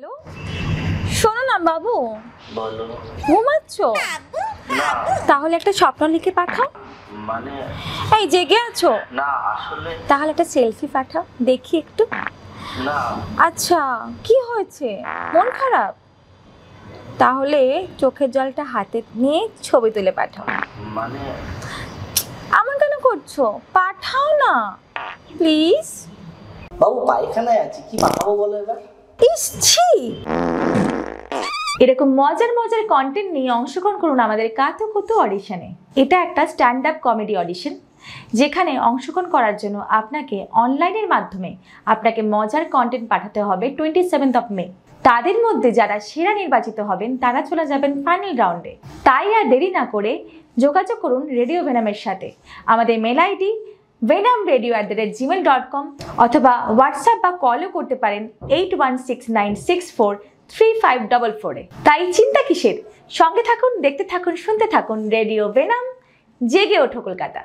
Hello? শোনো না বাবু। বলো। ঘুমাচ্ছ? তাহলে একটা স্বপ্ন লিখে পাঠাও। মানে? এই জেগে আছো? না আসলে তাহলে একটা সেলফি পাঠাও দেখি একটু। না। আচ্ছা কি হয়েছে? মন খারাপ? তাহলে চোখের জলটা হাতে নিয়ে ছবি তুলে পাঠাও। মানে? আমার কেন করছ? পাঠাও না। প্লিজ। বাবু পায়খানায় আছি কি পাঠাবো বলো এবার? ইস ছি! এরকম মজার মজার কন্টেন্ট নিয়ে অংশগ্রহণ করুন আমাদের কাতো কুতু অডিশনে এটা একটা স্ট্যান্ড আপ কমেডি অডিশন যেখানে অংশগ্রহণ করার জন্য আপনাকে অনলাইনের মাধ্যমে আপনাকে মজার কন্টেন্ট পাঠাতে হবে টোয়েন্টি সেভেন্থ অফ মে তাদের মধ্যে যারা সেরা নির্বাচিত হবেন, তারা চলে যাবেন ফাইনাল রাউন্ডে তাই আর দেরি না করে যোগাযোগ করুন রেডিও ভেনামের সাথে। আমাদের mail ID Venom radio at the rate Gmail dot com অথবা হোয়াটসঅ্যাপ বা কলও করতে পারেন eight one six nine six four three five double ফোরে তাই চিন্তা কিসের? সঙ্গে থাকুন, দেখতে থাকুন, শুনতে থাকুন রেডিও বেনাম জেগে ওঠো কলকাতা।